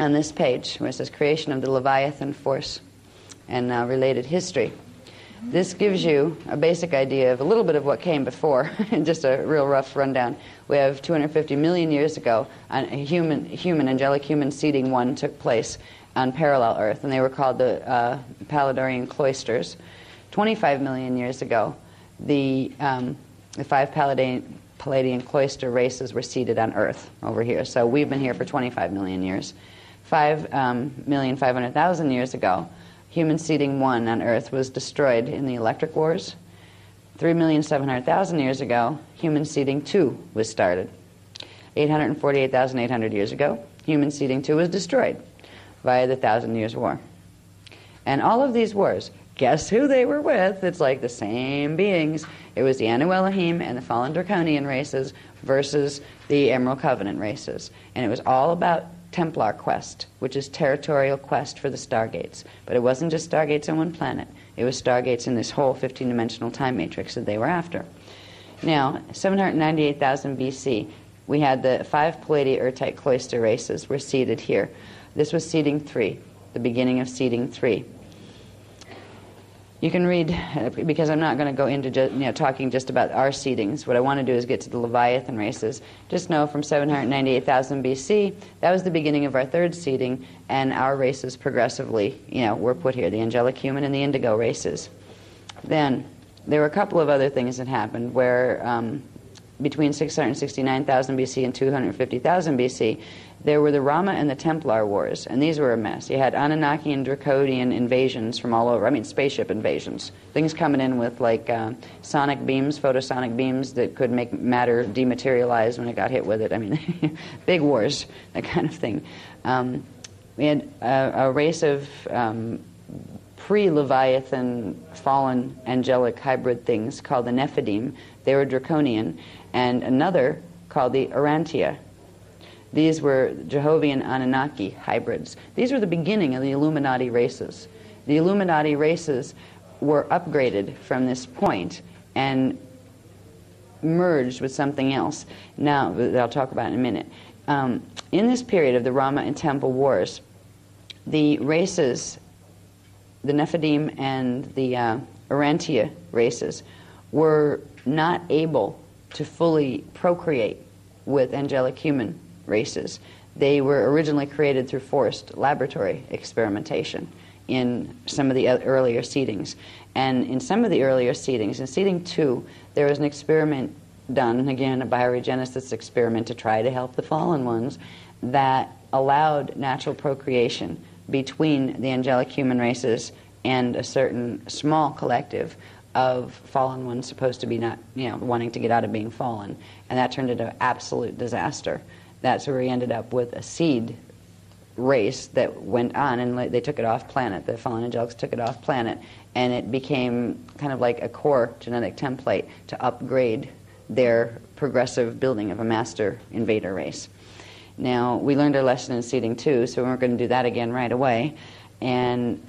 on this page, where it says Creation of the Leviathan Force and uh, Related History. This gives you a basic idea of a little bit of what came before, just a real rough rundown. We have 250 million years ago, a human, human angelic human seeding one took place on parallel Earth, and they were called the uh, cloisters. 25 million years ago, the, um, the five Palladian, Palladian cloister races were seeded on Earth over here. So we've been here for 25 million years. Five um, million five hundred thousand years ago, human seeding one on Earth was destroyed in the electric wars. Three million seven hundred thousand years ago, human seeding two was started. 848,800 years ago, human seeding two was destroyed via the Thousand Years' War. And all of these wars, guess who they were with? It's like the same beings. It was the Anu Elohim and the fallen Draconian races versus the Emerald Covenant races. And it was all about Templar quest, which is territorial quest for the stargates. But it wasn't just stargates on one planet. It was stargates in this whole 15-dimensional time matrix that they were after. Now, 798,000 BC, we had the five Palladi Urtite cloister races were seeded here. This was seeding three, the beginning of seeding three. You can read, because I'm not going to go into you know, talking just about our seedings. What I want to do is get to the Leviathan races. Just know from 798,000 BC, that was the beginning of our third seeding, and our races progressively, you know, were put here, the angelic human and the indigo races. Then, there were a couple of other things that happened where um, between 669,000 BC and 250,000 BC, there were the Rama and the Templar wars, and these were a mess. You had Anunnaki and Draconian invasions from all over. I mean, spaceship invasions. Things coming in with like uh, sonic beams, photosonic beams that could make matter dematerialize when it got hit with it. I mean, big wars, that kind of thing. Um, we had a, a race of um, pre-Leviathan fallen angelic hybrid things called the Nephedem. They were draconian, and another called the Urantia these were Jehovian Anunnaki hybrids. These were the beginning of the Illuminati races. The Illuminati races were upgraded from this point and merged with something else. Now, that I'll talk about in a minute. Um, in this period of the Rama and Temple Wars, the races, the Nephedem and the uh, Urantia races, were not able to fully procreate with angelic human races. They were originally created through forced laboratory experimentation in some of the earlier seedings. And in some of the earlier seedings, in seeding two, there was an experiment done, again, a bioregenesis experiment to try to help the fallen ones, that allowed natural procreation between the angelic human races and a certain small collective of fallen ones supposed to be not, you know, wanting to get out of being fallen. And that turned into absolute disaster that's where we ended up with a seed race that went on and they took it off planet. The fallen angelics took it off planet, and it became kind of like a core genetic template to upgrade their progressive building of a master invader race. Now, we learned our lesson in seeding too, so we weren't going to do that again right away. And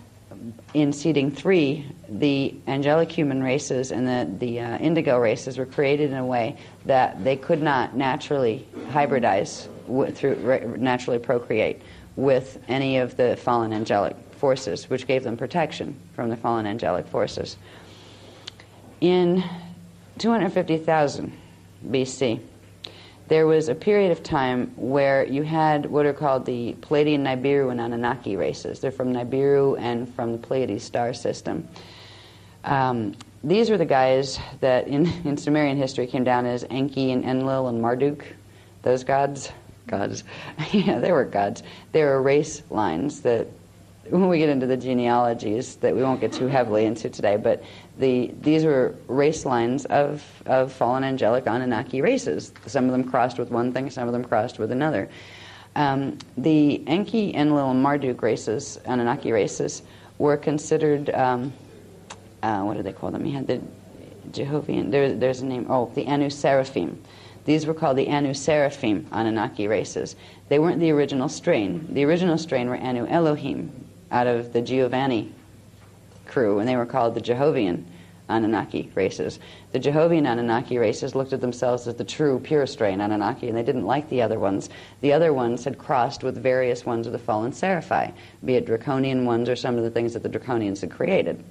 in seeding three, the angelic human races and the, the uh, indigo races were created in a way that they could not naturally hybridize w- through naturally procreate with any of the fallen angelic forces, which gave them protection from the fallen angelic forces. In 250,000 BC, there was a period of time where you had what are called the Pleiadian Nibiruan Anunnaki races. They're from Nibiru and from the Pleiades star system. Um, these were the guys that in, in Sumerian history came down as Enki and Enlil and Marduk. Those gods, gods, yeah, they were gods. They were race lines that when we get into the genealogies that we won't get too heavily into today, but the, these were race lines of, of fallen angelic Anunnaki races. Some of them crossed with one thing, some of them crossed with another. Um, the Enki, and and Marduk races, Anunnaki races, were considered, um, uh, what do they call them? You had the Jehovian, there, there's a name, oh, the Anu Seraphim. These were called the Anu Seraphim Anunnaki races. They weren't the original strain. The original strain were Anu Elohim out of the Jehovian crew, and they were called the Jehovian Anunnaki races. The Jehovian Anunnaki races looked at themselves as the true, pure strain Anunnaki, and they didn't like the other ones. The other ones had crossed with various ones of the fallen Seraphi, be it draconian ones or some of the things that the draconians had created.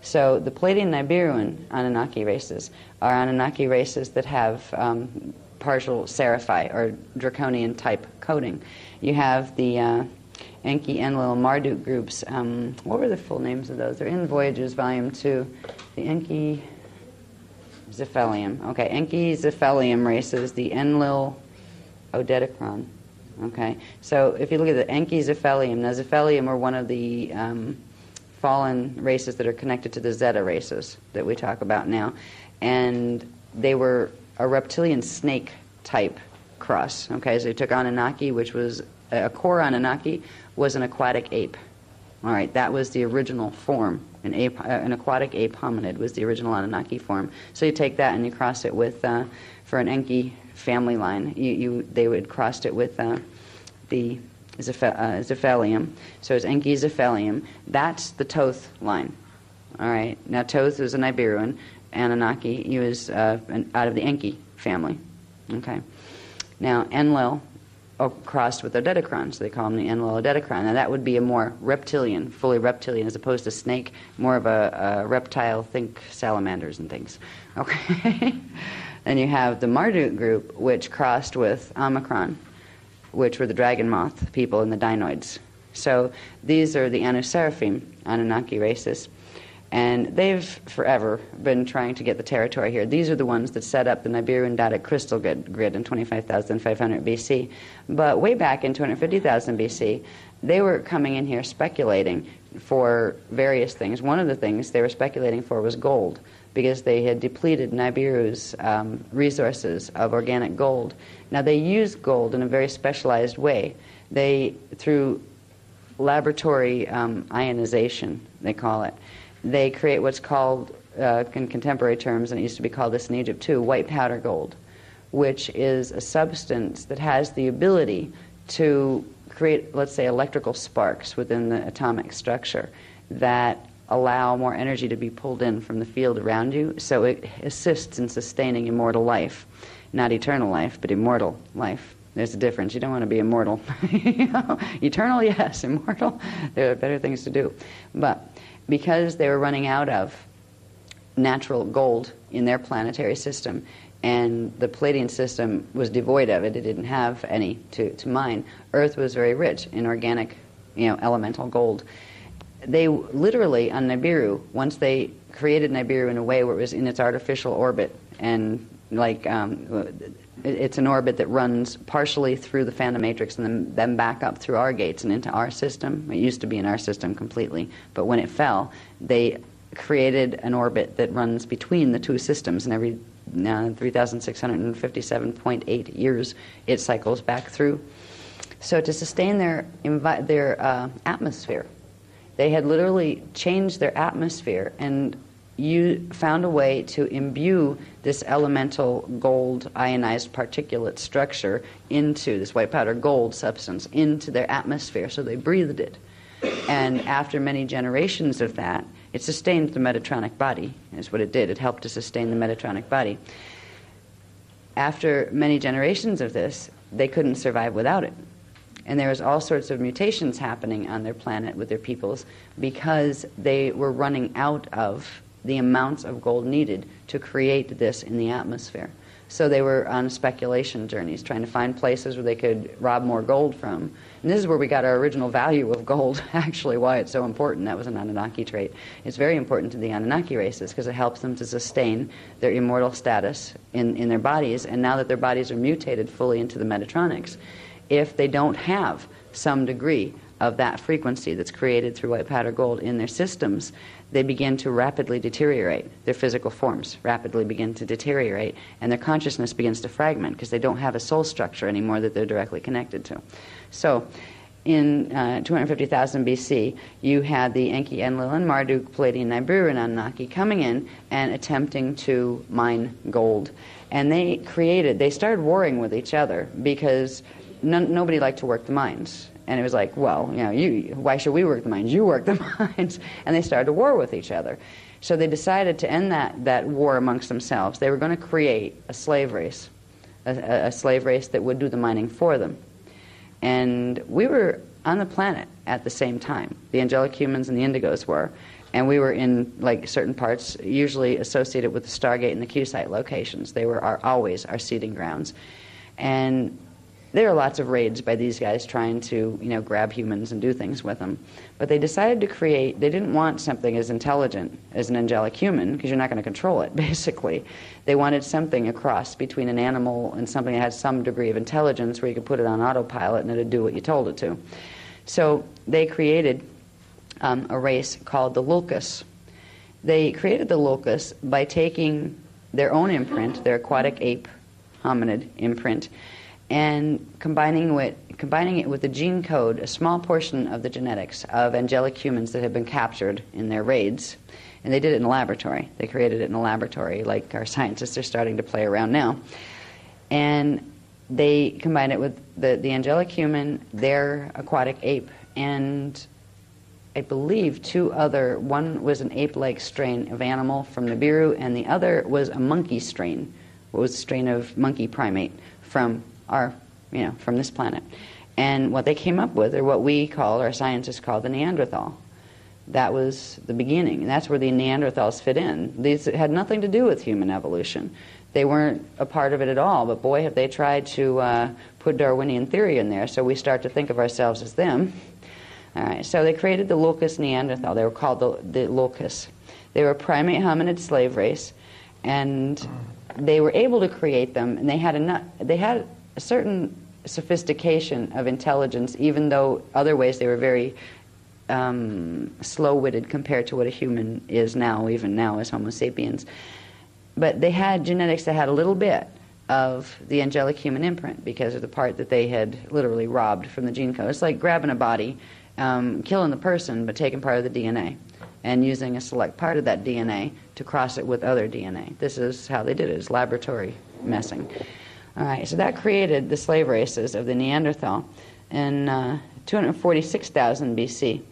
So the Pleiadian Nibiruan Anunnaki races are Anunnaki races that have um, partial Seraphi or draconian type coding. You have the uh, Enki, Enlil, Marduk groups. Um, what were the full names of those? They're in Voyagers, Volume 2. The Enki Zephelium. Okay, Enki Zephelium races, the Enlil Odedicron. Okay, so if you look at the Enki Zephelium, now Zephelium were one of the um, fallen races that are connected to the Zeta races that we talk about now. And they were a reptilian snake type cross. Okay, so they took Anunnaki, which was a core Anunnaki, was an aquatic ape. All right, that was the original form. An, ape, uh, an aquatic ape hominid was the original Anunnaki form. So you take that and you cross it with, uh, for an Enki family line, you, you, they would cross it with uh, the Zephelium. Uh, so it's Enki Zephelium. That's the Thoth line. All right. Now Thoth was a Nibiruan. Anunnaki. He was uh, an, out of the Enki family. Okay. Now Enlil crossed with Odedicron, so they call him the Enlil. Now that would be a more reptilian, fully reptilian, as opposed to snake, more of a, a reptile. Think salamanders and things. Okay. then you have the Marduk group, which crossed with Omicron, which were the dragon moth people and the dinoids. So these are the Anu Anunnaki races. And they've forever been trying to get the territory here. These are the ones that set up the Nibiruan Diodic crystal grid in 25,500 BC. But way back in 250,000 BC, they were coming in here speculating for various things. One of the things they were speculating for was gold because they had depleted Nibiru's um, resources of organic gold. Now, they use gold in a very specialized way. They, through laboratory um, ionization, they call it, they create what's called, uh, in contemporary terms, and it used to be called this in Egypt too, white powder gold, which is a substance that has the ability to create, let's say, electrical sparks within the atomic structure that allow more energy to be pulled in from the field around you. So it assists in sustaining immortal life. Not eternal life, but immortal life. There's a difference. You don't want to be immortal. you know? Eternal, yes. Immortal, there are better things to do. But because they were running out of natural gold in their planetary system, and the Pleiadian system was devoid of it, it didn't have any to, to mine, Earth was very rich in organic, you know, elemental gold. They literally, on Nibiru, once they created Nibiru in a way where it was in its artificial orbit, and like um, it's an orbit that runs partially through the phantom matrix and then, then back up through our gates and into our system. It used to be in our system completely, but when it fell, they created an orbit that runs between the two systems, and every uh, 3,657.8 years it cycles back through. So to sustain their their uh, atmosphere, they had literally changed their atmosphere and you found a way to imbue this elemental gold ionized particulate structure into this white powder gold substance into their atmosphere. So they breathed it. And after many generations of that it sustained the metatronic body is what it did. It helped to sustain the metatronic body. After many generations of this they couldn't survive without it. And there was all sorts of mutations happening on their planet with their peoples because they were running out of the amounts of gold needed to create this in the atmosphere. So they were on speculation journeys, trying to find places where they could rob more gold from. And this is where we got our original value of gold, actually, why it's so important. That was an Anunnaki trait. It's very important to the Anunnaki races because it helps them to sustain their immortal status in, in their bodies. And now that their bodies are mutated fully into the Metatronics, if they don't have some degree of that frequency that's created through white powder gold in their systems, they begin to rapidly deteriorate. Their physical forms rapidly begin to deteriorate, and their consciousness begins to fragment because they don't have a soul structure anymore that they're directly connected to. So, in uh, 250,000 BC, you had the Enki, Enlil, Marduk, Pleiadian, Nibiru, and Anunnaki coming in and attempting to mine gold. And they created, they started warring with each other because nobody liked to work the mines. And it was like, well, you know, you, why should we work the mines? You work the mines. And they started a war with each other. So they decided to end that, that war amongst themselves. They were going to create a slave race, a, a slave race that would do the mining for them. And we were on the planet at the same time. The angelic humans and the indigos were. And we were in like certain parts, usually associated with the Stargate and the Q-site locations. They were our, always our seeding grounds. And there are lots of raids by these guys trying to, you know, grab humans and do things with them. But they decided to create, they didn't want something as intelligent as an angelic human, because you're not going to control it, basically. They wanted something across between an animal and something that had some degree of intelligence where you could put it on autopilot and it would do what you told it to. So they created um, a race called the Lulcus. They created the Lulcus by taking their own imprint, their aquatic ape hominid imprint, and combining, with, combining it with the gene code, a small portion of the genetics of angelic humans that had been captured in their raids. And they did it in a laboratory. They created it in a laboratory, like our scientists are starting to play around now. And they combined it with the, the angelic human, their aquatic ape, and I believe two other. One was an ape-like strain of animal from Nibiru, and the other was a monkey strain. Was a strain of monkey primate from our, you know, from this planet. And what they came up with, or what we call, our scientists call, the Neanderthal. That was the beginning, and that's where the Neanderthals fit in. These had nothing to do with human evolution. They weren't a part of it at all, but boy, have they tried to uh, put Darwinian theory in there, so we start to think of ourselves as them. All right, so they created the Lulcus Neanderthal. They were called the, the Lulcus. They were a primate hominid slave race, and they were able to create them, and they had a, they had a certain sophistication of intelligence, even though other ways they were very um, slow-witted compared to what a human is now, even now as Homo sapiens. But they had genetics that had a little bit of the angelic human imprint because of the part that they had literally robbed from the gene code. It's like grabbing a body, um, killing the person, but taking part of the DNA and using a select part of that DNA to cross it with other DNA. This is how they did it, it, is laboratory messing. All right, so that created the slave races of the Neanderthal in uh, 246,000 BC.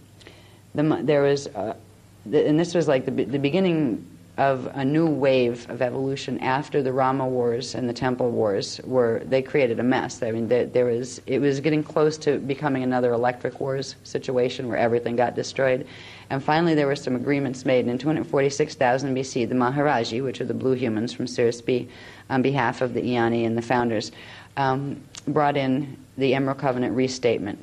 The, there was, uh, the, and this was like the, the beginning of a new wave of evolution after the Rama Wars and the Temple Wars, where they created a mess. I mean, there, there, was it was getting close to becoming another Electric Wars situation where everything got destroyed. And finally, there were some agreements made. And in 246,000 BC, the Maharaji, which are the blue humans from Sirius B, on behalf of the Iani and the founders, um, brought in the Emerald Covenant restatement,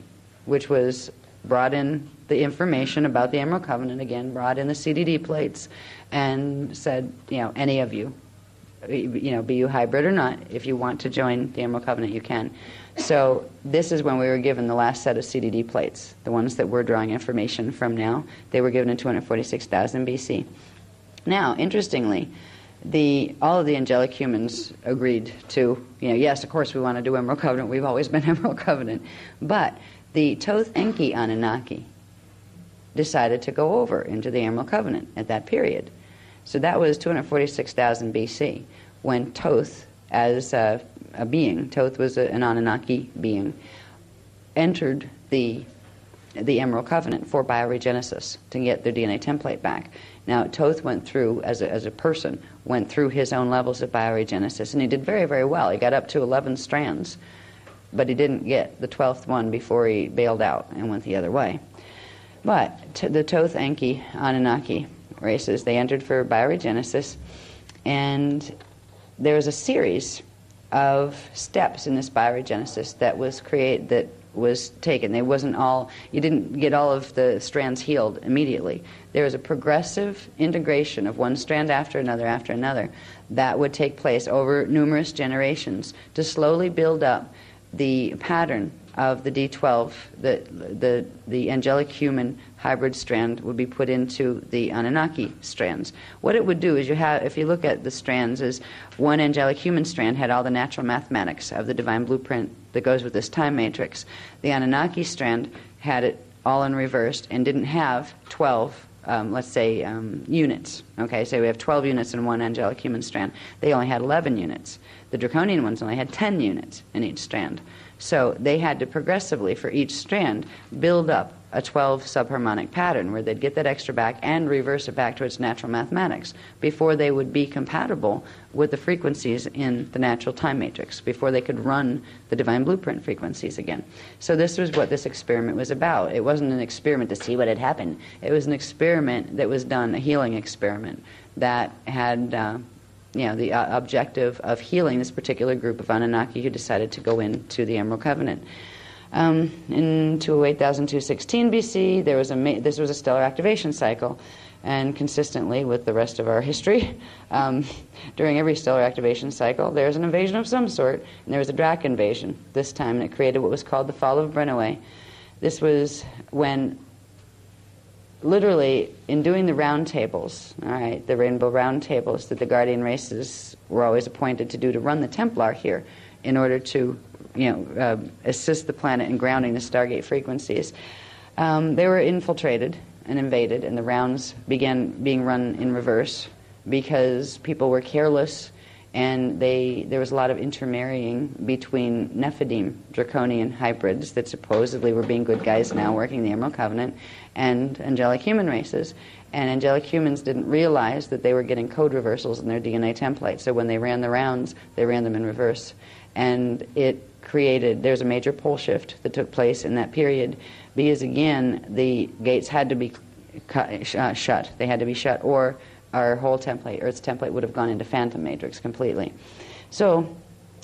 which was brought in the information about the Emerald Covenant again, brought in the CDT plates, and said, you know, any of you, you know, be you hybrid or not, if you want to join the Emerald Covenant, you can. So this is when we were given the last set of CDT plates, the ones that we're drawing information from now. They were given in 246,000 BC. Now, interestingly, the, all of the angelic humans agreed to, you know, yes, of course we want to do Emerald Covenant. We've always been Emerald Covenant. But the Thoth Enki Anunnaki decided to go over into the Emerald Covenant at that period. So that was 246,000 BC when Thoth, as a, a being, Thoth was a, an Anunnaki being, entered the the Emerald Covenant for bioregenesis to get their DNA template back. Now, Thoth went through, as a, as a person, went through his own levels of bioregenesis, and he did very, very well. He got up to 11 strands, but he didn't get the 12th one before he bailed out and went the other way. But the Thoth Enki Anunnaki races. They entered for bioregenesis, and there was a series of steps in this bioregenesis that was created that was taken. They wasn't all you didn't get all of the strands healed immediately. There was a progressive integration of one strand after another after another that would take place over numerous generations to slowly build up the pattern of the D12, the, the, the angelic human hybrid strand would be put into the Anunnaki strands. What it would do is you have, if you look at the strands, is one angelic human strand had all the natural mathematics of the divine blueprint that goes with this time matrix. The Anunnaki strand had it all in reversed and didn't have 12 um, let's say, um, units. Okay, so we have 12 units in one angelic human strand. They only had 11 units. The draconian ones only had 10 units in each strand. So they had to progressively, for each strand, build up a 12 subharmonic pattern where they'd get that extra back and reverse it back to its natural mathematics before they would be compatible with the frequencies in the natural time matrix, before they could run the divine blueprint frequencies again. So this was what this experiment was about. It wasn't an experiment to see what had happened. It was an experiment that was done, a healing experiment that had uh, you know, the uh, objective of healing this particular group of Anunnaki who decided to go into the Emerald Covenant. Um, in 208,216 BC, there was a ma- this was a stellar activation cycle, and consistently with the rest of our history, um, during every stellar activation cycle, there's an invasion of some sort, and there was a Drak invasion this time, and it created what was called the Fall of Brenaui. This was when literally in doing the round tables, all right, the rainbow round tables that the guardian races were always appointed to do to run the Templar here in order to, you know, uh, assist the planet in grounding the Stargate frequencies. Um, they were infiltrated and invaded, and the rounds began being run in reverse because people were careless and they, there was a lot of intermarrying between Nephedem, draconian hybrids that supposedly were being good guys now working the Emerald Covenant, and angelic human races. And angelic humans didn't realize that they were getting code reversals in their DNA template. So when they ran the rounds, they ran them in reverse. And it created, there's a major pole shift that took place in that period because, again, the gates had to be cut, uh, shut. They had to be shut, or our whole template, Earth's template, would have gone into phantom matrix completely. So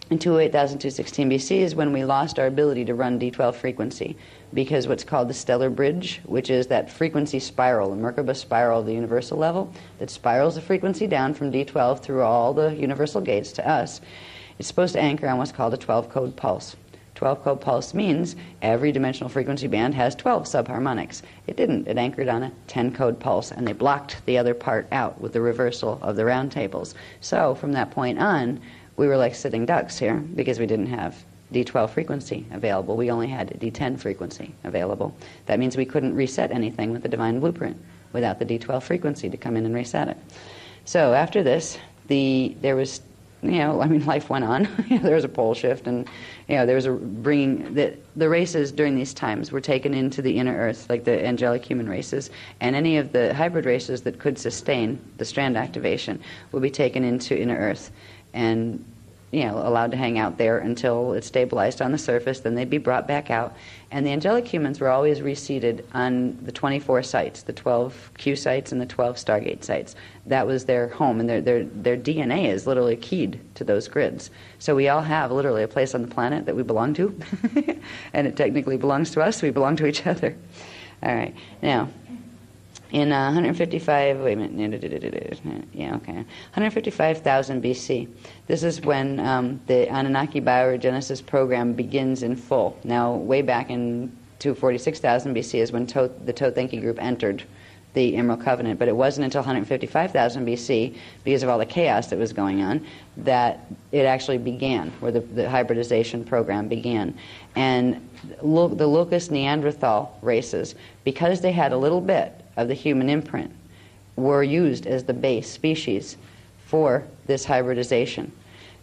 in 208,216 BC is when we lost our ability to run D12 frequency because what's called the stellar bridge, which is that frequency spiral, the Merkaba spiral of the universal level, that spirals the frequency down from D12 through all the universal gates to us, it's supposed to anchor on what's called a 12 code pulse. 12 code pulse means every dimensional frequency band has 12 subharmonics. It didn't. It anchored on a 10 code pulse, and they blocked the other part out with the reversal of the round tables. So from that point on, we were like sitting ducks here because we didn't have D12 frequency available. We only had D10 frequency available. That means we couldn't reset anything with the divine blueprint without the D12 frequency to come in and reset it. So after this, the there was you know, I mean, life went on. there was a pole shift, and you know, there was a bringing the the races during these times were taken into the inner earth, like the angelic human races, and any of the hybrid races that could sustain the strand activation will be taken into inner earth, and you know, allowed to hang out there until it stabilized on the surface. Then they'd be brought back out. And the angelic humans were always reseated on the 24 sites, the 12 Q sites and the 12 Stargate sites. That was their home, and their, their, their DNA is literally keyed to those grids. So we all have literally a place on the planet that we belong to, and it technically belongs to us. We belong to each other. All right. Now, in uh, 155, wait a minute, yeah, okay, 155,000 BC. This is when um, the Anunnaki bioregenesis program begins in full. Now, way back in 246,000 BC is when to- the Thoth Enki group entered the Emerald Covenant, but it wasn't until 155,000 BC, because of all the chaos that was going on, that it actually began, where the, the hybridization program began. And the Lucas Neanderthal races, because they had a little bit of the human imprint were used as the base species for this hybridization.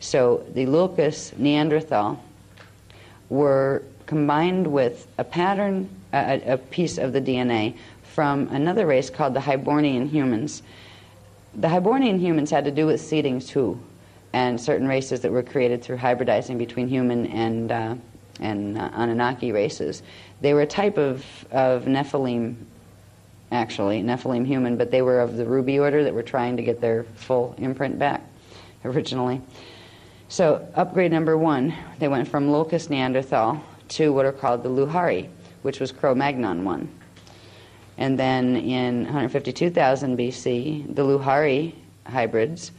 So the Lucas Neanderthal were combined with a pattern, a, a, piece of the DNA from another race called the Hibernian humans. The Hibernian humans had to do with seeding too, and certain races that were created through hybridizing between human and, uh, and uh, Anunnaki races. They were a type of, of Nephilim actually, Nephilim human, but they were of the ruby order that were trying to get their full imprint back originally. So, upgrade number one, they went from Locust Neanderthal to what are called the Luhari, which was Cro Magnon 1. And then in 152,000 BC, the Luhari hybrids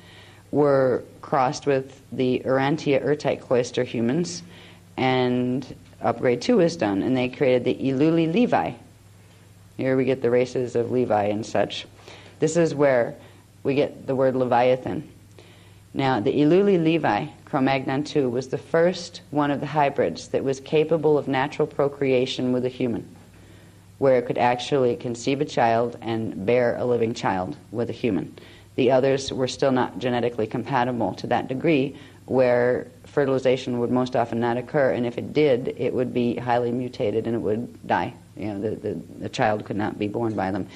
were crossed with the Urantia Urtite cloister humans, and upgrade two was done, and they created the Iluli Levi here we get the races of Levi and such. This is where we get the word Leviathan. Now, the Iluli Levi, Cro-Magnon 2, was the first one of the hybrids that was capable of natural procreation with a human, where it could actually conceive a child and bear a living child with a human. The others were still not genetically compatible to that degree, where fertilization would most often not occur, and if it did, it would be highly mutated and it would die. You know, the, the, the child could not be born by them.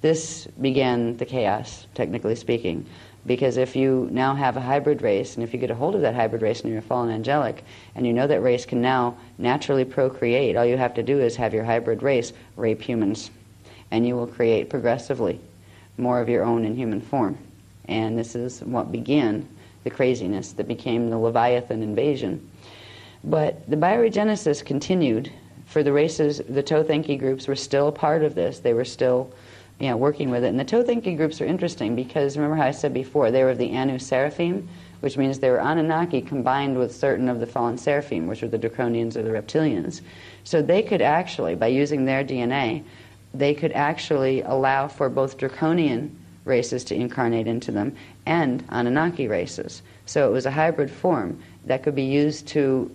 This began the chaos, technically speaking, because if you now have a hybrid race, and if you get a hold of that hybrid race and you're a fallen angelic, and you know that race can now naturally procreate, all you have to do is have your hybrid race rape humans, and you will create progressively more of your own in human form. And this is what began the craziness that became the Leviathan invasion. But the bioregenesis continued for the races, the Thoth Enki groups were still a part of this. They were still you know, working with it. And the Thoth Enki groups are interesting because remember how I said before, they were the Anu Seraphim, which means they were Anunnaki combined with certain of the fallen Seraphim, which were the Draconians or the Reptilians. So they could actually, by using their DNA, they could actually allow for both Draconian races to incarnate into them and Anunnaki races. So it was a hybrid form that could be used to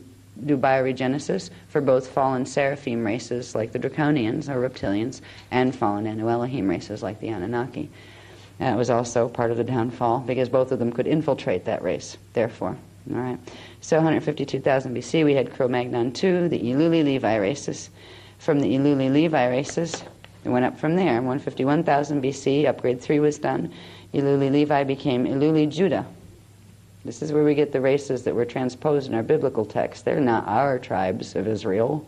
do bioregenesis for both fallen seraphim races like the Draconians or reptilians and fallen Anu Elohim races like the Anunnaki. That was also part of the downfall because both of them could infiltrate that race, therefore. All right. So 152,000 BC, we had Cro-Magnon II, the Iluli Levi races. From the Iluli Levi races, it went up from there. 151,000 BC, upgrade 3 was done. Iluli Levi became Iluli Judah. This is where we get the races that were transposed in our biblical text. They're not our tribes of Israel.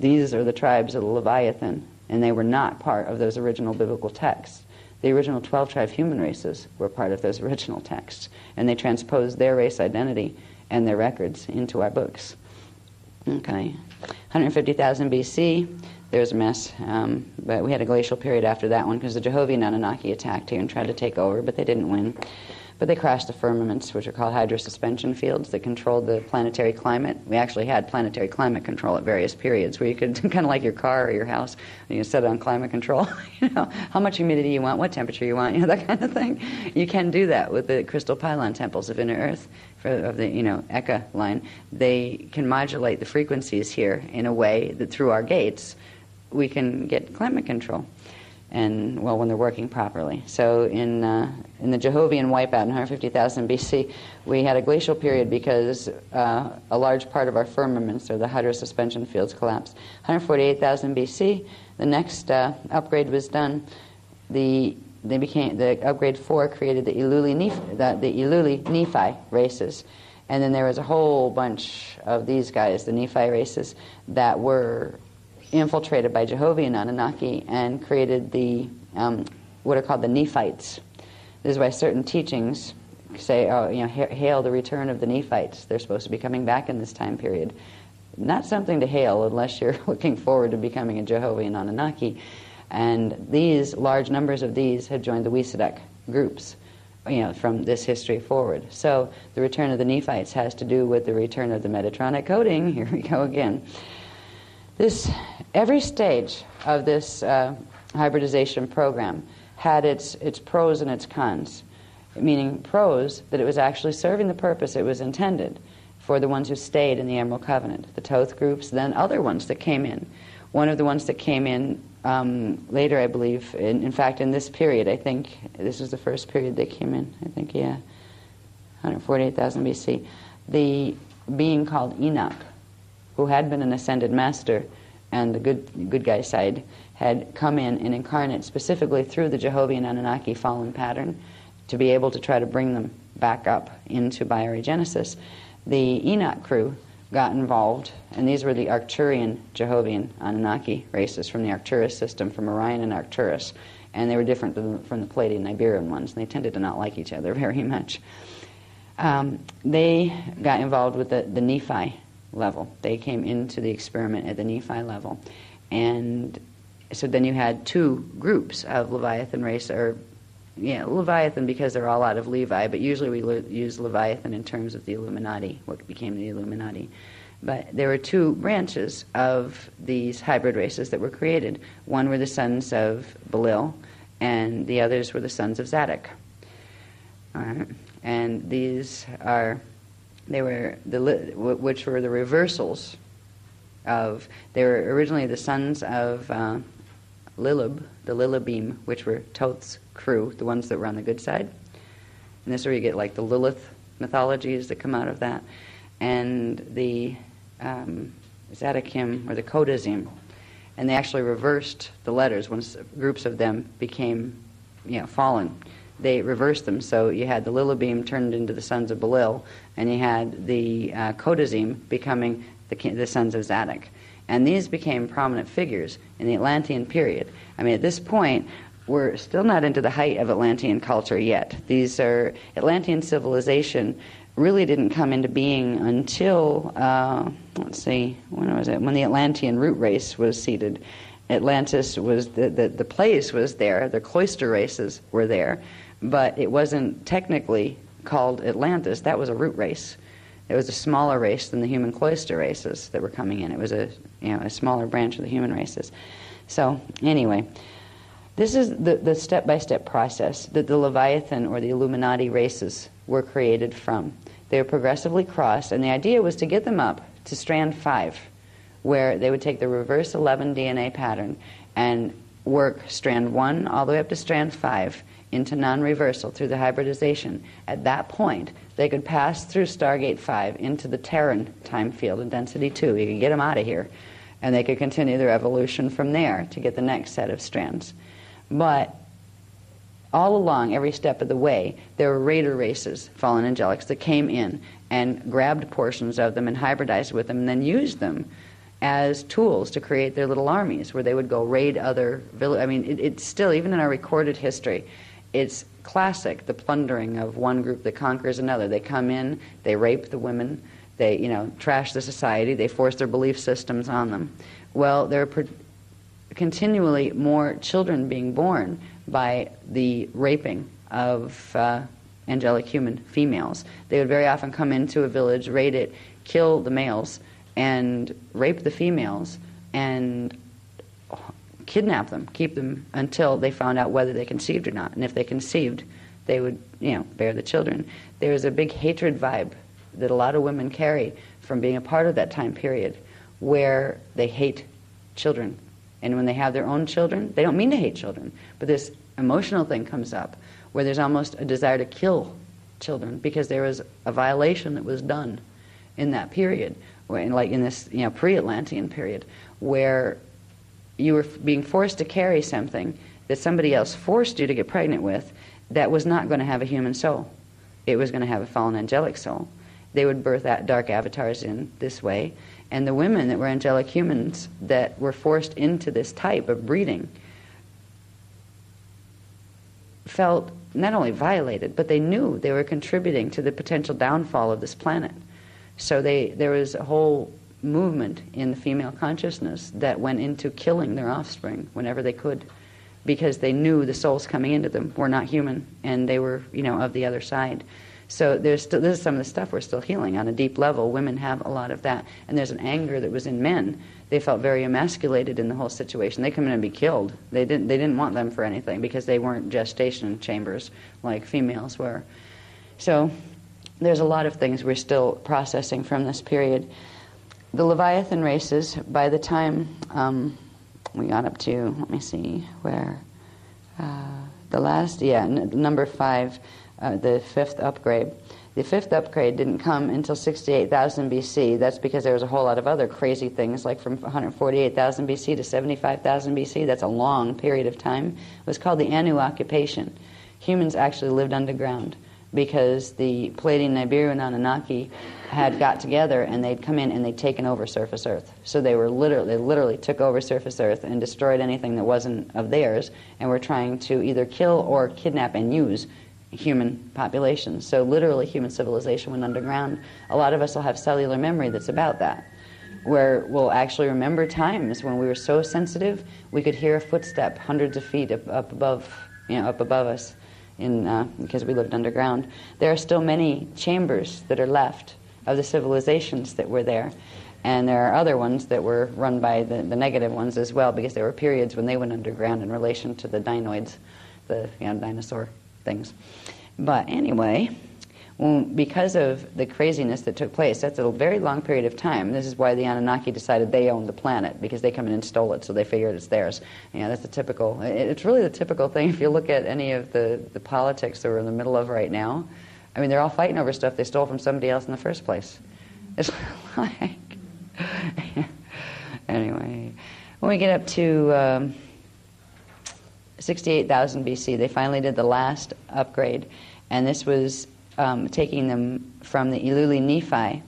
These are the tribes of the Leviathan, and they were not part of those original biblical texts. The original 12 tribe human races were part of those original texts, and they transposed their race identity and their records into our books. Okay. 150,000 BC, there was a mess. Um, but we had a glacial period after that one because the Jehovian Anunnaki attacked here and tried to take over, but they didn't win. But they crashed the firmaments, which are called hydrosuspension fields, that controlled the planetary climate. We actually had planetary climate control at various periods, where you could kind of like your car or your house, you set it on climate control. you know, how much humidity you want, what temperature you want, you know, that kind of thing. You can do that with the crystal pylon temples of inner Earth, for, of the you know Eka line. They can modulate the frequencies here in a way that through our gates we can get climate control and well when they're working properly. So in uh, in the Jehovian wipeout in 150,000 BC, we had a glacial period because uh, a large part of our firmaments or the hydrosuspension fields collapsed. 148,000 BC, the next uh, upgrade was done. The they became the upgrade four created the Iluli the, the Iluli Nephi races. And then there was a whole bunch of these guys, the Nephi races, that were infiltrated by Jehovian Anunnaki and created the um, what are called the Nephites. This is why certain teachings say, oh, you know, hail the return of the Nephites. They're supposed to be coming back in this time period. Not something to hail unless you're looking forward to becoming a Jehovian Anunnaki. And these large numbers of these have joined the Wesedek groups, you know, from this history forward. So the return of the Nephites has to do with the return of the Metatronic coding. Here we go again. This, every stage of this uh, hybridization program had its, its pros and its cons, meaning pros that it was actually serving the purpose it was intended for the ones who stayed in the Emerald Covenant, the Thoth groups, then other ones that came in. One of the ones that came in um, later, I believe, in, in, fact, in this period, I think this was the first period they came in, I think, yeah, 148,000 BC, the being called Enoch who had been an ascended master and the good, good guy side, had come in and incarnate specifically through the Jehovian Anunnaki fallen pattern to be able to try to bring them back up into bioregenesis. The Enoch crew got involved, and these were the Arcturian Jehovian Anunnaki races from the Arcturus system, from Orion and Arcturus, and they were different from the Pleiadian Nibiruan ones, and they tended to not like each other very much. Um, they got involved with the, the Nephi level. They came into the experiment at the Nephi level. And so then you had two groups of Leviathan race, or yeah, Leviathan because they're all out of Levi, but usually we le- use Leviathan in terms of the Illuminati, what became the Illuminati. But there were two branches of these hybrid races that were created. One were the sons of Belial, and the others were the sons of Zadok. And these are they were the which were the reversals of they were originally the sons of uh, Lilib, the Lilibim, which were Thoth's crew, the ones that were on the good side. And this is where you get like the Lilith mythologies that come out of that, and the um, or the Kodazim. And they actually reversed the letters once groups of them became you know, fallen. They reversed them. So you had the Lilibim turned into the sons of Belil, and he had the uh, becoming the, the sons of Zadok. And these became prominent figures in the Atlantean period. I mean, at this point, we're still not into the height of Atlantean culture yet. These are Atlantean civilization really didn't come into being until uh, let's see when was it when the Atlantean root race was seeded. Atlantis was the, the, the place was there, the cloister races were there, but it wasn't technically called Atlantis. That was a root race. It was a smaller race than the human cloister races that were coming in. It was a you know a smaller branch of the human races. So anyway, this is the, the step-by-step process that the Leviathan or the Illuminati races were created from. They were progressively crossed, and the idea was to get them up to strand 5, where they would take the reverse 11 DNA pattern and work strand 1 all the way up to strand 5 into non-reversal through the hybridization. At that point, they could pass through Stargate 5 into the Terran time field in density 2. You could get them out of here. And they could continue their evolution from there to get the next set of strands. But all along, every step of the way, there were raider races, fallen angelics, that came in and grabbed portions of them and hybridized with them and then used them as tools to create their little armies where they would go raid other villages. I mean, it, it's still, even in our recorded history, it's classic, the plundering of one group that conquers another. They come in, they rape the women, they, you know, trash the society, they force their belief systems on them. Well, there are continually more children being born by the raping of uh, angelic human females. They would very often come into a village, raid it, kill the males, and rape the females, and kidnap them, keep them until they found out whether they conceived or not. And if they conceived, they would, you know, bear the children. There is a big hatred vibe that a lot of women carry from being a part of that time period where they hate children and when they have their own children, they don't mean to hate children, but this emotional thing comes up where there's almost a desire to kill children because there was a violation that was done in that period, like in this you know pre-Atlantean period, where you were being forced to carry something that somebody else forced you to get pregnant with that was not going to have a human soul. It was going to have a fallen angelic soul. They would birth that dark avatars in this way, and the women that were angelic humans that were forced into this type of breeding felt not only violated, but they knew they were contributing to the potential downfall of this planet. So they, there was a whole movement in the female consciousness that went into killing their offspring whenever they could because they knew the souls coming into them were not human and they were, you know, of the other side. So there's still, this is some of the stuff we're still healing on a deep level. Women have a lot of that. And there's an anger that was in men. They felt very emasculated in the whole situation. They come in and be killed. They didn't, they didn't want them for anything because they weren't gestation chambers like females were. So there's a lot of things we're still processing from this period. The Leviathan races, by the time um, we got up to, let me see, where, uh, the last, yeah, n- number five, uh, the fifth upgrade. The fifth upgrade didn't come until 68,000 BC. That's because there was a whole lot of other crazy things, like from 148,000 BC to 75,000 BC. That's a long period of time. It was called the Anu occupation. Humans actually lived underground because the Nibiruan Anunnaki had got together and they'd come in and they'd taken over surface Earth. So they were literally, they literally took over surface Earth and destroyed anything that wasn't of theirs and were trying to either kill or kidnap and use human populations. So literally human civilization went underground. A lot of us will have cellular memory that's about that, where we'll actually remember times when we were so sensitive we could hear a footstep hundreds of feet up, up above, you know, up above us, in, uh, because we lived underground. There are still many chambers that are left of the civilizations that were there. And there are other ones that were run by the, the negative ones as well, because there were periods when they went underground in relation to the dinoids, the you know, dinosaur things. But anyway, because of the craziness that took place, that's a very long period of time. This is why the Anunnaki decided they owned the planet because they come in and stole it, so they figured it's theirs. Know, that's the typical. It's really the typical thing if you look at any of the, the politics that we're in the middle of right now. I mean, they're all fighting over stuff they stole from somebody else in the first place. It's like, anyway, when we get up to um, 68,000 BC, they finally did the last upgrade, and this was um, taking them from the Eluli Nephi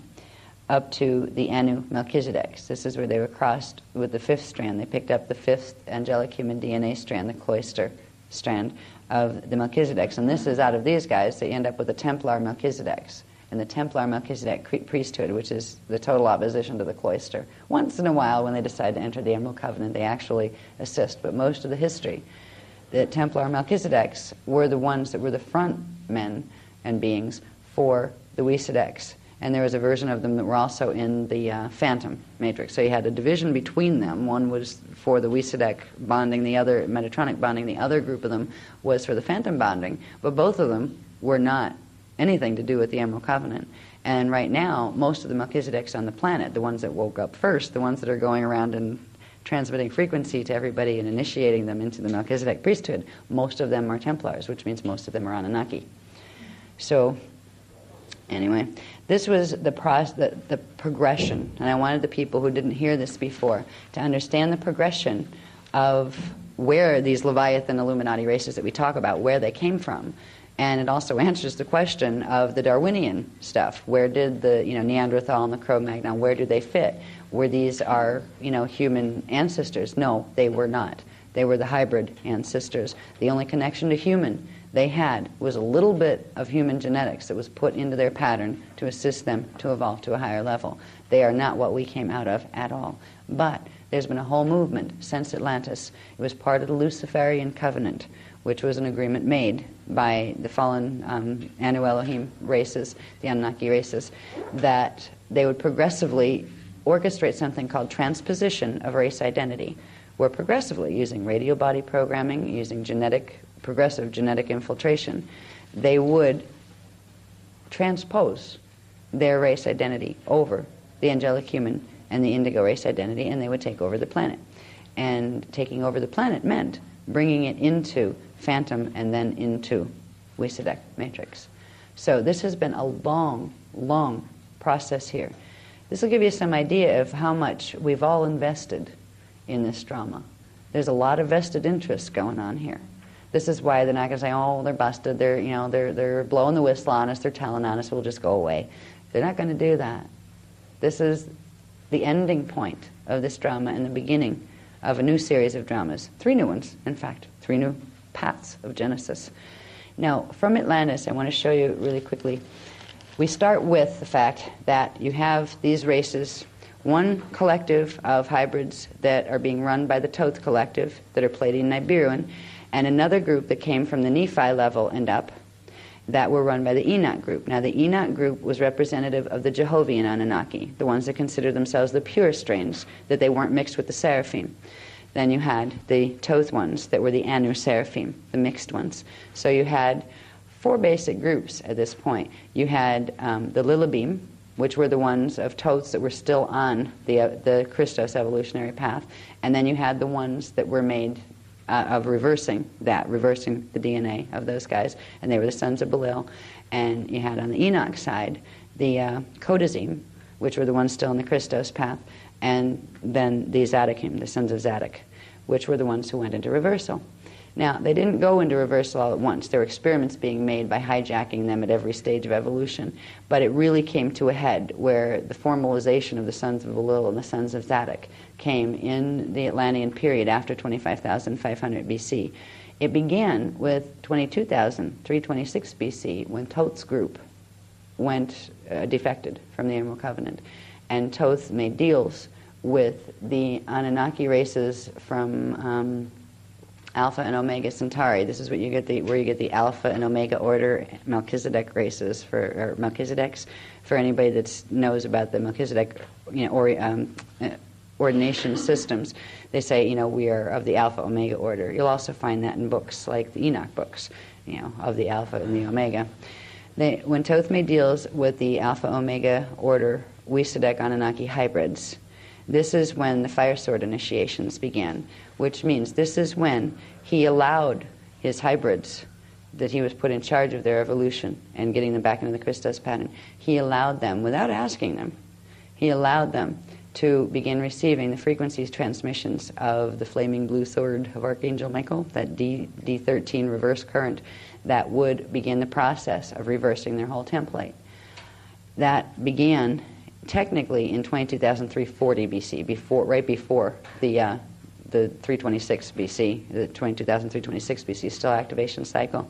up to the Anu Melchizedeks. This is where they were crossed with the fifth strand. They picked up the fifth angelic human DNA strand, the cloister strand of the Melchizedeks. And this is out of these guys, they end up with the Templar Melchizedeks and the Templar Melchizedek priesthood, which is the total opposition to the cloister. Once in a while, when they decide to enter the Emerald Covenant, they actually assist, but most of the history, the Templar Melchizedeks were the ones that were the front men and beings for the Wesedeks and there was a version of them that were also in the uh, Phantom matrix. So you had a division between them. One was for the Wesedek bonding, the other Metatronic bonding. The other group of them was for the Phantom bonding. But both of them were not anything to do with the Emerald Covenant. And right now, most of the Melchizedeks on the planet, the ones that woke up first, the ones that are going around and transmitting frequency to everybody and initiating them into the Melchizedek priesthood, most of them are Templars, which means most of them are Anunnaki. So, anyway, this was the, the, the progression, and I wanted the people who didn't hear this before to understand the progression of where these Leviathan Illuminati races that we talk about, where they came from. And it also answers the question of the Darwinian stuff. Where did the you know, Neanderthal and the Cro-Magnon, where do they fit? Were these our you know, human ancestors? No, they were not. They were the hybrid ancestors. The only connection to human they had was a little bit of human genetics that was put into their pattern to assist them to evolve to a higher level. They are not what we came out of at all. But there's been a whole movement since Atlantis. It was part of the Luciferian covenant, which was an agreement made by the fallen um, Anu Elohim races, the Anunnaki races, that they would progressively orchestrate something called transposition of race identity, where progressively, using radial body programming, using genetic progressive genetic infiltration, they would transpose their race identity over the angelic human and the indigo race identity, and they would take over the planet. And taking over the planet meant bringing it into Phantom and then into Wesedek matrix. So this has been a long, long process here. This will give you some idea of how much we've all invested in this drama. There's a lot of vested interest going on here. This is why they're not going to say, "Oh, they're busted. They're you know they're they're blowing the whistle on us. They're telling on us. We'll just go away." They're not going to do that. This is the ending point of this drama and the beginning of a new series of dramas. Three new ones, in fact, three new paths of Genesis. Now, from Atlantis, I want to show you really quickly. We start with the fact that you have these races, one collective of hybrids that are being run by the Thoth collective that are Pleiadian Nibiruan, and another group that came from the Nephi level and up that were run by the Enoch group. Now, the Enoch group was representative of the Jehovian Anunnaki, the ones that considered themselves the pure strains, that they weren't mixed with the Seraphim. Then you had the Thoth ones that were the Anu Seraphim, the mixed ones. So you had four basic groups at this point. You had um, the Lilibim, which were the ones of Thoths that were still on the, uh, the Christos evolutionary path, and then you had the ones that were made uh, of reversing that, reversing the DNA of those guys. And they were the sons of Belial. And you had on the Enoch side the uh, Kodazim, which were the ones still in the Christos path, and then the Zadokim, the sons of Zadok, which were the ones who went into reversal. Now, they didn't go into reversal all at once. There were experiments being made by hijacking them at every stage of evolution. But it really came to a head where the formalization of the sons of Belial and the sons of Zadok came in the Atlantean period after 25,500 BC. It began with 22,326 BC when Thoth's group went uh, defected from the Emerald Covenant. And Thoth made deals with the Anunnaki races from um, Alpha and Omega Centauri. This is what you get the where you get the Alpha and Omega order Melchizedek races for or Melchizedeks for anybody that knows about the Melchizedek you know or um, uh, ordination systems. They say you know we are of the Alpha Omega order. You'll also find that in books like the Enoch books, you know of the Alpha and the Omega. They, when Thoth made deals with the Alpha Omega order Wesedek Anunnaki hybrids, this is when the fire sword initiations began which means this is when he allowed his hybrids that he was put in charge of their evolution and getting them back into the Christos pattern, he allowed them, without asking them, he allowed them to begin receiving the frequencies transmissions of the flaming blue sword of Archangel Michael, that D, D13 reverse current that would begin the process of reversing their whole template. That began technically in 22,340 BC, before, right before the, uh, the 326 BC, the 22,326 BC still activation cycle.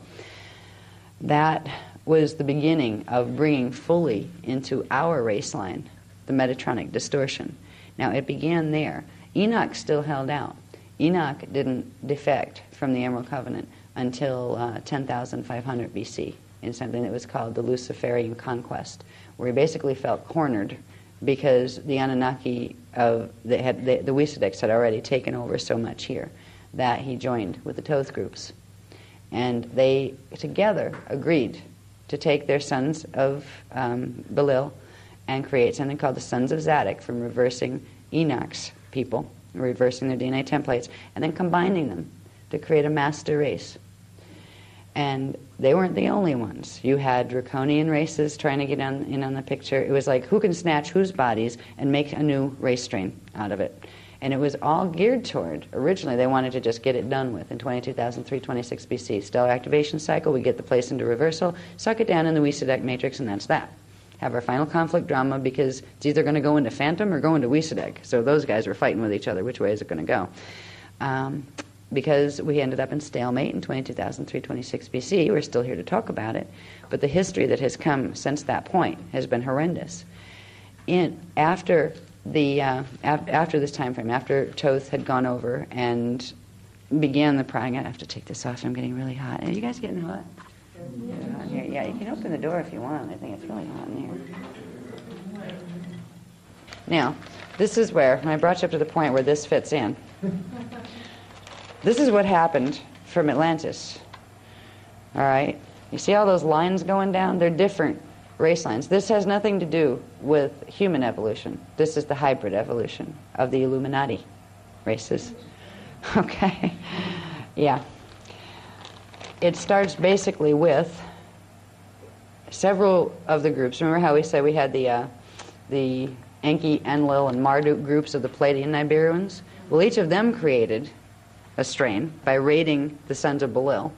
That was the beginning of bringing fully into our race line the Metatronic distortion. Now, it began there. Enoch still held out. Enoch didn't defect from the Emerald Covenant until uh, 10,500 BC in something that was called the Luciferian Conquest, where he basically felt cornered because the Anunnaki of the, had, the, the Wisadics had already taken over so much here that he joined with the Thoth groups. And they together agreed to take their sons of um, Belial and create something called the Sons of Zadok from reversing Enoch's people, reversing their DNA templates, and then combining them to create a master race. And they weren't the only ones. You had draconian races trying to get on, in on the picture. It was like who can snatch whose bodies and make a new race strain out of it. And it was all geared toward, originally, they wanted to just get it done with in 22,003, 26 BC. Stellar activation cycle, we get the place into reversal, suck it down in the Wesadek matrix, and that's that have our final conflict drama because it's either going to go into Phantom or go into Wesadek. So those guys were fighting with each other. Which way is it going to go? Um, because we ended up in stalemate in 22,326 BC. We're still here to talk about it. But the history that has come since that point has been horrendous. In, after, the, uh, af- after this time frame, after Thoth had gone over and began the prying, I have to take this off. I'm getting really hot. Are you guys getting hot? Yeah, yeah, you can open the door if you want. I think it's really hot in here. Now, this is where, I brought you up to the point where this fits in. This is what happened from Atlantis. All right? You see all those lines going down? They're different race lines. This has nothing to do with human evolution. This is the hybrid evolution of the Illuminati races. Okay? Yeah it starts basically with several of the groups. Remember how we said we had the, uh, the Enki, Enlil, and Marduk groups of the Pleiadian Nibiruans? Well, each of them created a strain by raiding the sons of Belial.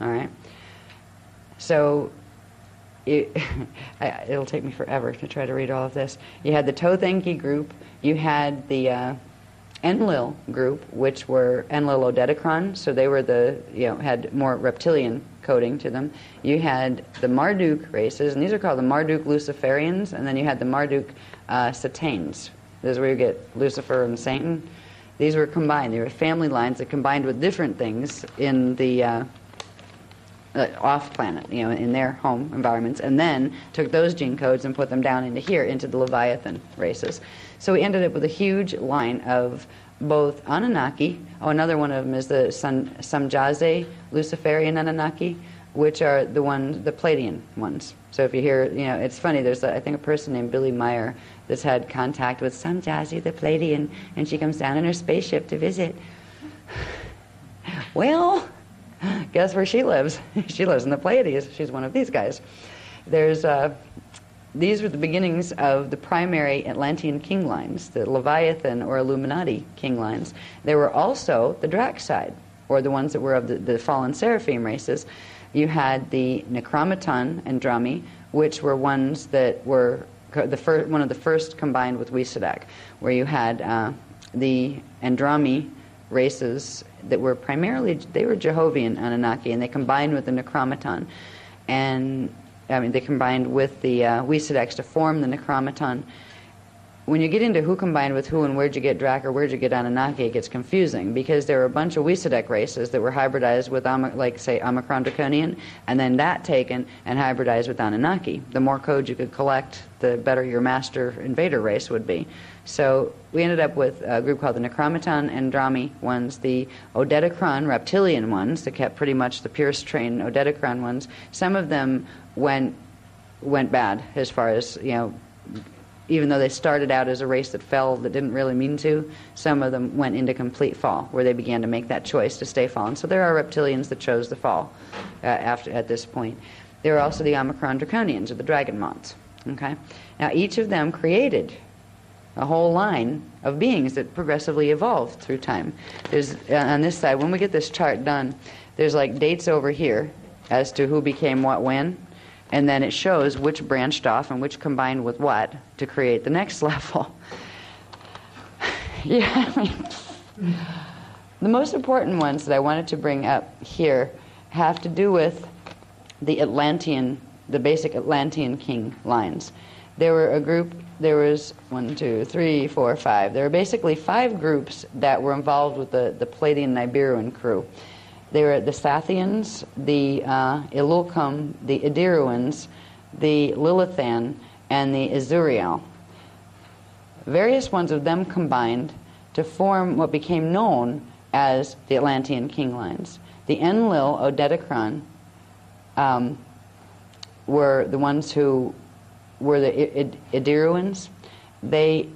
All right? So it, will take me forever to try to read all of this. You had the Thoth Enki group. You had the uh, Enlil group, which were Enlil Odedicron, so they were the, you know, had more reptilian coding to them. You had the Marduk races, and these are called the Marduk Luciferians, and then you had the Marduk uh, Satanes. This is where you get Lucifer and Satan. These were combined. They were family lines that combined with different things in the uh, uh, off planet, you know, in their home environments, and then took those gene codes and put them down into here, into the Leviathan races. So we ended up with a huge line of both Anunnaki. Oh, another one of them is the Sun, Samjaze Luciferian Anunnaki, which are the ones, the Pleiadian ones. So if you hear, you know, it's funny. There's, a, I think, a person named Billy Meier that's had contact with some Jazzy the Pleiadian, and she comes down in her spaceship to visit. well, guess where she lives? she lives in the Pleiades. She's one of these guys. There's uh, these were the beginnings of the primary Atlantean king lines, the Leviathan or Illuminati king lines. There were also the Drakside, or the ones that were of the, the fallen seraphim races. You had the Necromiton and Drami, which were ones that were the one of the first combined with Wesadak, where you had uh, the Andromi races that were primarily they were Jehovian Anunnaki, and they combined with the Necromiton, and I mean, they combined with the uh, to form the Necromiton. When you get into who combined with who and where'd you get Drac or where'd you get Anunnaki, it gets confusing because there were a bunch of Wesadek races that were hybridized with, like, say, Omicron Draconian, and then that taken and hybridized with Anunnaki. The more codes you could collect, the better your master invader race would be. So we ended up with a group called the Necromiton Andromi ones, the Odedicron reptilian ones that kept pretty much the purest train Odedicron ones. Some of them went went bad as far as you know even though they started out as a race that fell that didn't really mean to, some of them went into complete fall, where they began to make that choice to stay fallen. So there are reptilians that chose the fall uh, after at this point. There are also the Omicron draconians, or the dragon moths. Okay, now each of them created a whole line of beings that progressively evolved through time. There's uh, on this side when we get this chart done, there's like dates over here as to who became what when and then it shows which branched off and which combined with what to create the next level. yeah, I mean, the most important ones that I wanted to bring up here have to do with the Atlantean, the basic Atlantean king lines. There were a group, there was one, two, three, four, five. There were basically five groups that were involved with the, the Pleiadian Nibiruan crew. They were the Sathians, the uh, the Idiruans, the Lilithan, and the Azuriel. Various ones of them combined to form what became known as the Atlantean king lines. The Enlil Odedicron um, were the ones who were the Idiruans. They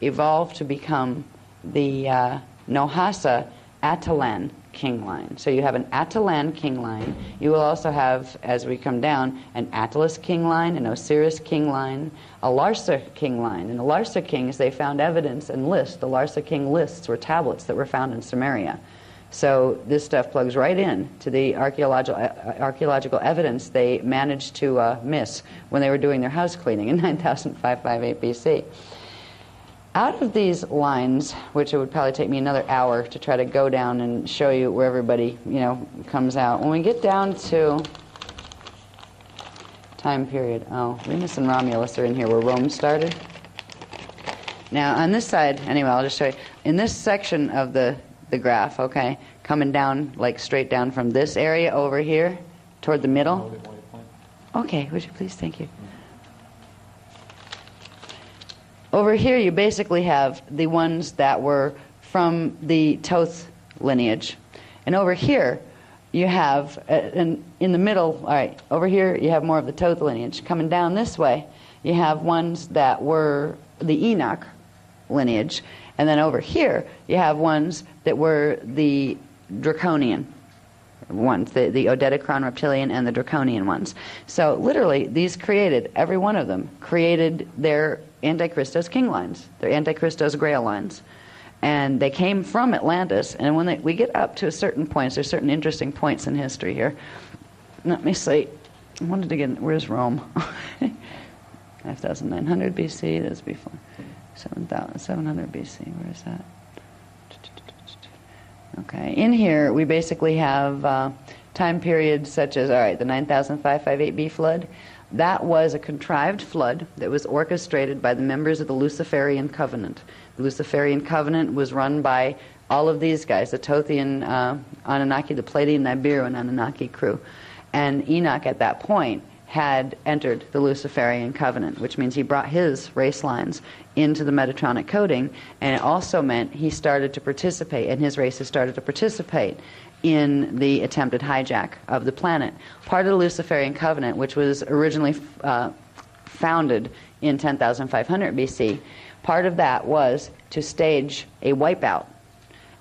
evolved to become the uh, Nohasa Atalan king line. So you have an Atalan king line. You will also have, as we come down, an Atlas king line, an Osiris king line, a Larsa king line. And the Larsa kings, they found evidence and lists. The Larsa king lists were tablets that were found in Sumeria. So this stuff plugs right in to the archaeological, uh, archaeological evidence they managed to uh, miss when they were doing their house cleaning in 9558 BC. Out of these lines, which it would probably take me another hour to try to go down and show you where everybody, you know, comes out. When we get down to time period, oh, Remus and Romulus are in here where Rome started. Now, on this side, anyway, I'll just show you. In this section of the, the graph, okay, coming down, like straight down from this area over here toward the middle. Okay, would you please? Thank you. Over here, you basically have the ones that were from the Thoth lineage. And over here, you have, uh, in, in the middle, all right, over here, you have more of the Thoth lineage. Coming down this way, you have ones that were the Enoch lineage. And then over here, you have ones that were the Draconian ones, the, the reptilian and the Draconian ones. So literally, these created, every one of them, created their Antichristos king lines, They're Antichristos grail lines. And they came from Atlantis. And when they, we get up to a certain points, there's certain interesting points in history here. Let me see. I wanted to get, where's Rome? 5900 BC, that's before. 7,700 BC, where is that? Okay, in here we basically have uh, time periods such as, all right, the 9558B flood. That was a contrived flood that was orchestrated by the members of the Luciferian Covenant. The Luciferian Covenant was run by all of these guys, the Thothian uh, Anunnaki, the Pleiadian Nibiruan Anunnaki crew. And Enoch at that point had entered the Luciferian covenant, which means he brought his race lines into the Metatronic coding, and it also meant he started to participate, and his races started to participate in the attempted hijack of the planet. Part of the Luciferian covenant, which was originally uh, founded in 10,500 BC, part of that was to stage a wipeout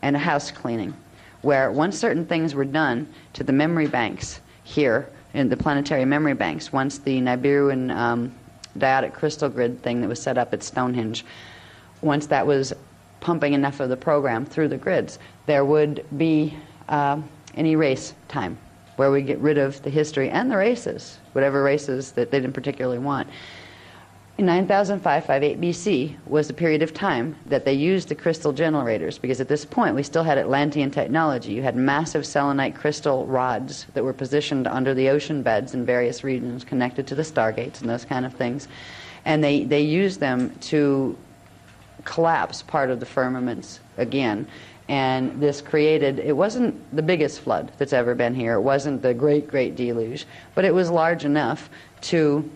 and a house cleaning, where once certain things were done to the memory banks here, in the planetary memory banks once the Nibiruan um, Diodic crystal grid thing that was set up at Stonehenge, once that was pumping enough of the program through the grids, there would be uh, an erase time where we get rid of the history and the races, whatever races that they didn't particularly want. In 9558 BC was the period of time that they used the crystal generators because at this point we still had Atlantean technology. You had massive selenite crystal rods that were positioned under the ocean beds in various regions connected to the stargates and those kind of things. And they, they used them to collapse part of the firmaments again. And this created, it wasn't the biggest flood that's ever been here. It wasn't the great, great deluge, but it was large enough to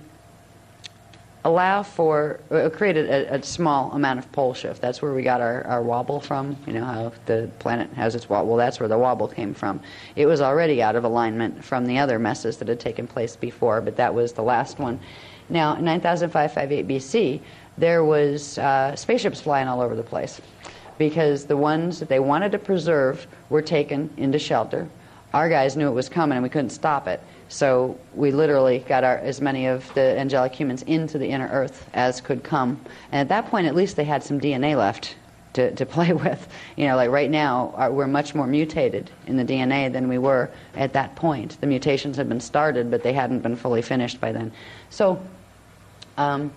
allow for uh, created a, a, small amount of pole shift. That's where we got our, our wobble from. You know how the planet has its wobble. Well, that's where the wobble came from. It was already out of alignment from the other messes that had taken place before, but that was the last one. Now, in 9558 BC, there was uh, spaceships flying all over the place because the ones that they wanted to preserve were taken into shelter. Our guys knew it was coming and we couldn't stop it. So we literally got our, as many of the angelic humans into the inner earth as could come. And at that point, at least they had some DNA left to, to play with. You know, like right now, our, we're much more mutated in the DNA than we were at that point. The mutations had been started, but they hadn't been fully finished by then. So um,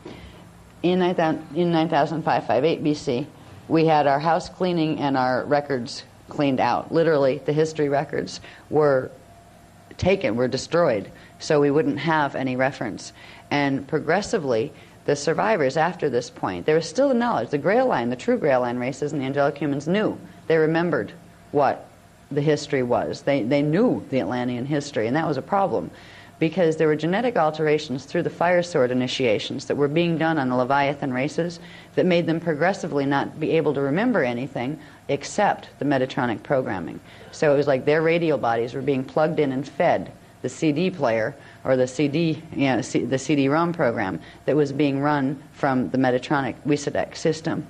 in, 9000, in 9558 BC, we had our house cleaning and our records cleaned out. Literally, the history records were taken, were destroyed, so we wouldn't have any reference. And progressively, the survivors after this point, there was still the knowledge. The Grail line, the true Grail line races and the angelic humans knew. They remembered what the history was. They, they knew the Atlantean history, and that was a problem because there were genetic alterations through the fire sword initiations that were being done on the Leviathan races that made them progressively not be able to remember anything except the Metatronic programming. So it was like their radial bodies were being plugged in and fed the CD player or the CD, you know, C- the CD-ROM program that was being run from the Metatronic WISADEC system.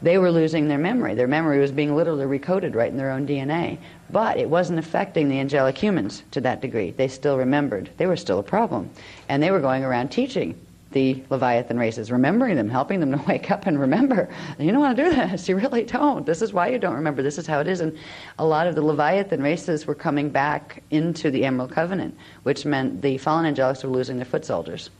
They were losing their memory. Their memory was being literally recoded right in their own DNA. But it wasn't affecting the angelic humans to that degree. They still remembered. They were still a problem. And they were going around teaching the Leviathan races, remembering them, helping them to wake up and remember. You don't want to do this. You really don't. This is why you don't remember. This is how it is. And a lot of the Leviathan races were coming back into the Emerald Covenant, which meant the fallen angelics were losing their foot soldiers.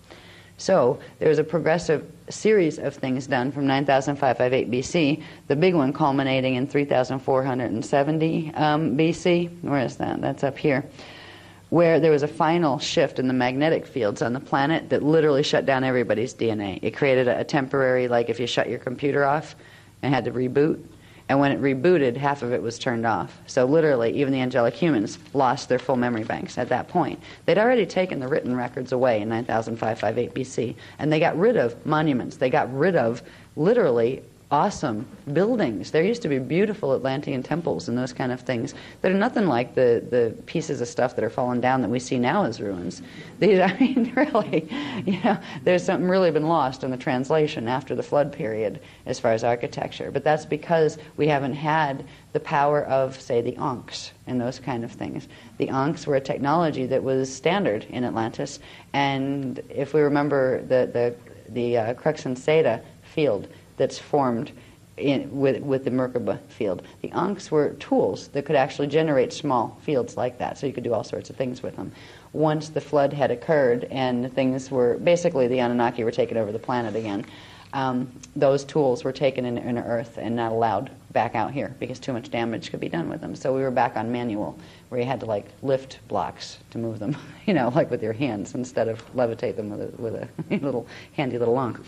So there was a progressive series of things done from 9558 BC, the big one culminating in 3470 um, BC. Where is that? That's up here where there was a final shift in the magnetic fields on the planet that literally shut down everybody's DNA. It created a, a temporary, like if you shut your computer off and had to reboot, and when it rebooted, half of it was turned off. So literally, even the angelic humans lost their full memory banks at that point. They'd already taken the written records away in 9558 BC, and they got rid of monuments. They got rid of literally awesome buildings. There used to be beautiful Atlantean temples and those kind of things that are nothing like the, the pieces of stuff that are fallen down that we see now as ruins. These, I mean, really, you know, there's something really been lost in the translation after the flood period as far as architecture. But that's because we haven't had the power of, say, the Ankhs and those kind of things. The Ankhs were a technology that was standard in Atlantis, and if we remember the, the, the uh, Crux Ansata field, that's formed in, with, with the Merkaba field. The Ankhs were tools that could actually generate small fields like that, so you could do all sorts of things with them. Once the flood had occurred and things were basically the Anunnaki were taking over the planet again, um, those tools were taken in, in Earth and not allowed back out here because too much damage could be done with them. So we were back on manual, where you had to like lift blocks to move them, you know, like with your hands instead of levitate them with a, with a little handy little ankh.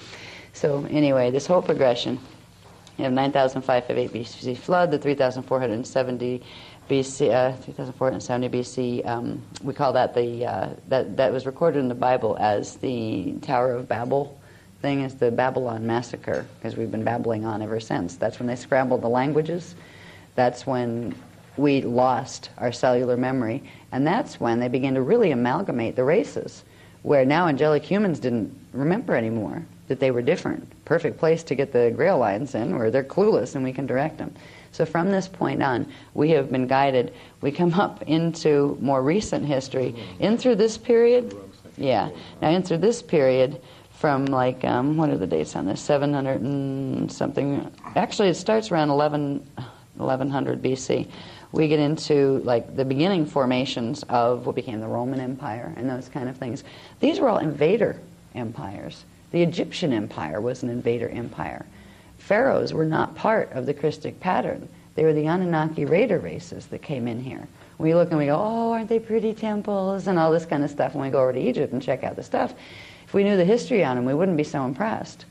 So anyway, this whole progression, you have 9,558 BC flood, the 3,470 BC, uh, 3,470 BC. Um, we call that the uh, that that was recorded in the Bible as the Tower of Babel thing, is the Babylon massacre, because we've been babbling on ever since. That's when they scrambled the languages. That's when we lost our cellular memory, and that's when they began to really amalgamate the races, where now angelic humans didn't remember anymore that they were different. Perfect place to get the Grail lines in where they're clueless and we can direct them. So from this point on, we have been guided. We come up into more recent history. In through this period, yeah. Now in through this period, from like um, what are the dates on this? 700 and something. Actually, it starts around 11, 1100 BC. We get into like the beginning formations of what became the Roman Empire and those kind of things. These were all invader empires. The Egyptian empire was an invader empire. Pharaohs were not part of the Christic pattern. They were the Anunnaki raider races that came in here. We look and we go, oh, aren't they pretty temples and all this kind of stuff when we go over to Egypt and check out the stuff. If we knew the history on them, we wouldn't be so impressed.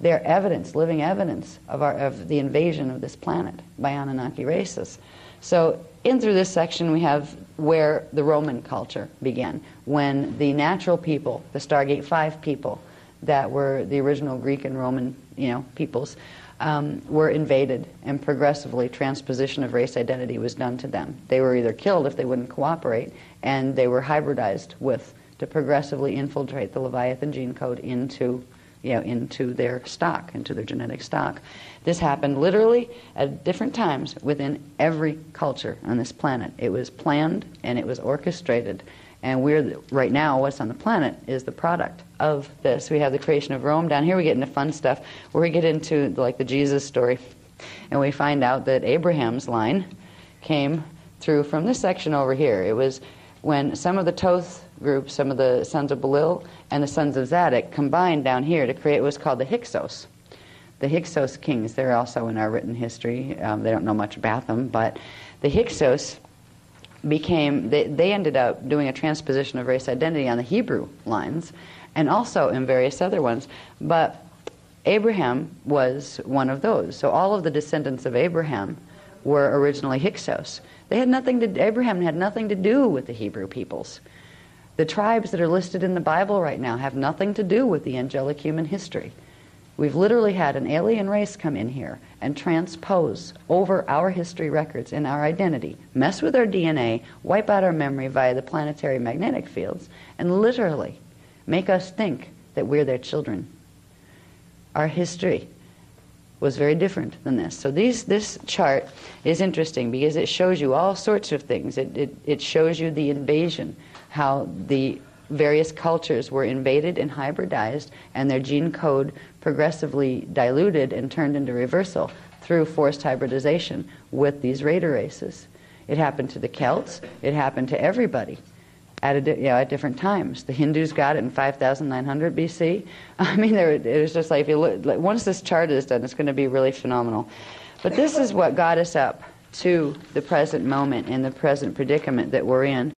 They're evidence, living evidence of, our, of the invasion of this planet by Anunnaki races. So in through this section, we have where the Roman culture began, when the natural people, the Stargate 5 people, that were the original Greek and Roman, you know, peoples, um, were invaded, and progressively transposition of race identity was done to them. They were either killed if they wouldn't cooperate, and they were hybridized with to progressively infiltrate the Leviathan gene code into you know, into their stock, into their genetic stock. This happened literally at different times within every culture on this planet. It was planned and it was orchestrated. And we're right now, what's on the planet is the product of this. We have the creation of Rome. Down here, we get into fun stuff where we get into like the Jesus story, and we find out that Abraham's line came through from this section over here. It was when some of the Thoth group, some of the sons of Belial and the sons of Zadok combined down here to create what was called the Hyksos. The Hyksos kings, they're also in our written history. Um, they don't know much about them, but the Hyksos became, they, they ended up doing a transposition of race identity on the Hebrew lines and also in various other ones. But Abraham was one of those. So all of the descendants of Abraham were originally Hyksos. They had nothing to, Abraham had nothing to do with the Hebrew peoples. The tribes that are listed in the Bible right now have nothing to do with the angelic human history. We've literally had an alien race come in here and transpose over our history records and our identity, mess with our DNA, wipe out our memory via the planetary magnetic fields, and literally make us think that we're their children. Our history was very different than this. So these, this chart is interesting because it shows you all sorts of things. It, it, it shows you the invasion, how the various cultures were invaded and hybridized, and their gene code progressively diluted and turned into reversal through forced hybridization with these raider races. It happened to the Celts. It happened to everybody at, a, you know, at different times. The Hindus got it in 5,900 BC. I mean, there, it was just like, if you look, like, once this chart is done, it's going to be really phenomenal. But this is what got us up to the present moment and the present predicament that we're in.